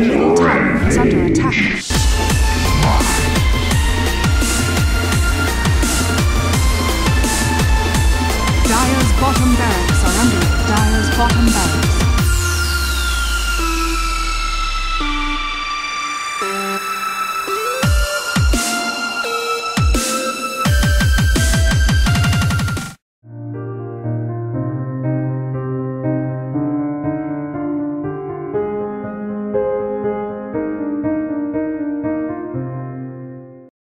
Dire's kill.